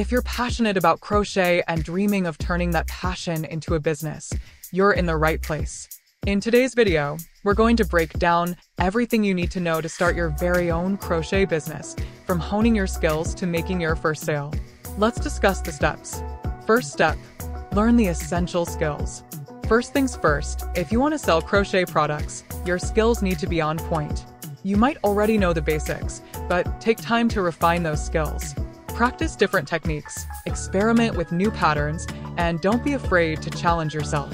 If you're passionate about crochet and dreaming of turning that passion into a business, you're in the right place. In today's video, we're going to break down everything you need to know to start your very own crochet business, from honing your skills to making your first sale. Let's discuss the steps. First step, learn the essential skills. First things first, if you want to sell crochet products, your skills need to be on point. You might already know the basics, but take time to refine those skills. Practice different techniques, experiment with new patterns, and don't be afraid to challenge yourself.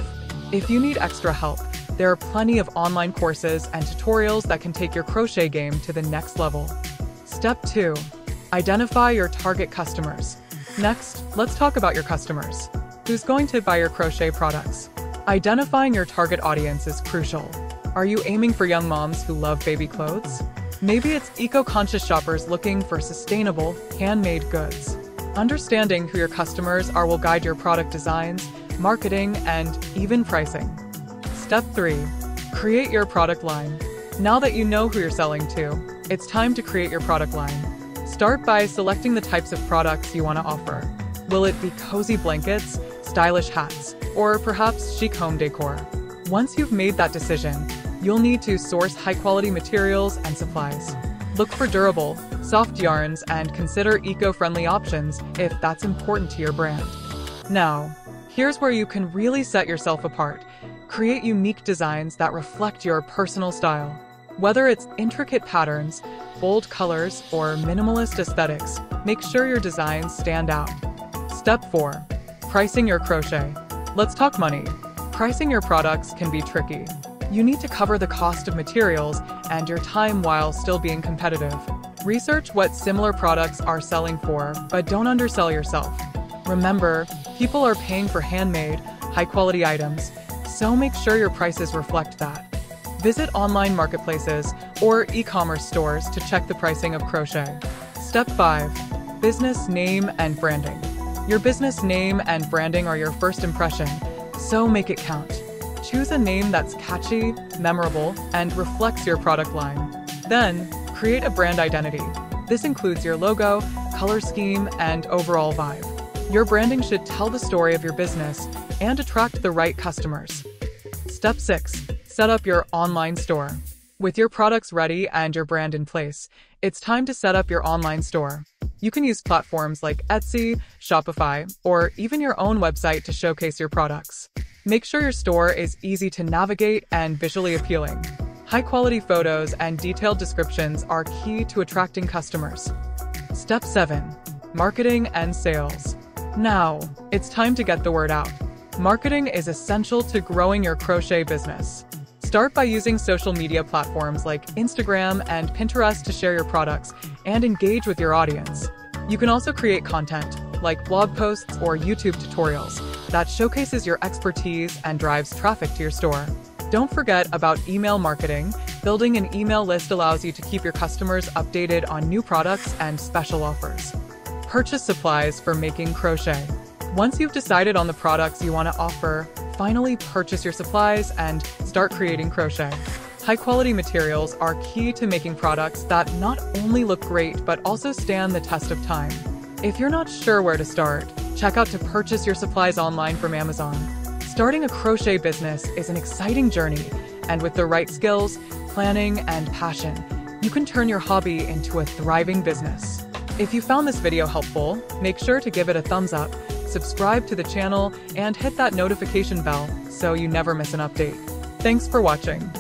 If you need extra help, there are plenty of online courses and tutorials that can take your crochet game to the next level. Step 2. Identify your target customers. Next, let's talk about your customers. Who's going to buy your crochet products? Identifying your target audience is crucial. Are you aiming for young moms who love baby clothes? Maybe it's eco-conscious shoppers looking for sustainable, handmade goods. Understanding who your customers are will guide your product designs, marketing, and even pricing. Step 3. Create your product line. Now that you know who you're selling to, it's time to create your product line. Start by selecting the types of products you want to offer. Will it be cozy blankets, stylish hats, or perhaps chic home decor? Once you've made that decision, You'll need to source high-quality materials and supplies. Look for durable, soft yarns and consider eco-friendly options if that's important to your brand. Now, here's where you can really set yourself apart. Create unique designs that reflect your personal style. Whether it's intricate patterns, bold colors, or minimalist aesthetics, make sure your designs stand out. Step 4. Pricing your crochet. Let's talk money. Pricing your products can be tricky. You need to cover the cost of materials and your time while still being competitive. Research what similar products are selling for, but don't undersell yourself. Remember, people are paying for handmade, high-quality items, so make sure your prices reflect that. Visit online marketplaces or e-commerce stores to check the pricing of crochet. Step 5. Business name and branding. Your business name and branding are your first impression, so make it count. Choose a name that's catchy, memorable, and reflects your product line. Then, create a brand identity. This includes your logo, color scheme, and overall vibe. Your branding should tell the story of your business and attract the right customers. Step 6. Set up your online store. With your products ready and your brand in place, it's time to set up your online store. You can use platforms like Etsy, Shopify, or even your own website to showcase your products. Make sure your store is easy to navigate and visually appealing. High-quality photos and detailed descriptions are key to attracting customers. Step 7. Marketing and Sales. Now, it's time to get the word out. Marketing is essential to growing your crochet business. Start by using social media platforms like Instagram and Pinterest to share your products and engage with your audience. You can also create content, like blog posts or YouTube tutorials, that showcases your expertise and drives traffic to your store. Don't forget about email marketing. Building an email list allows you to keep your customers updated on new products and special offers. Purchase supplies for making crochet. Once you've decided on the products you want to offer, finally purchase your supplies and start creating crochet. High-quality materials are key to making products that not only look great but also stand the test of time. If you're not sure where to start, check out to purchase your supplies online from Amazon. Starting a crochet business is an exciting journey, and with the right skills, planning, and passion, you can turn your hobby into a thriving business. If you found this video helpful, make sure to give it a thumbs up, subscribe to the channel, and hit that notification bell so you never miss an update. Thanks for watching.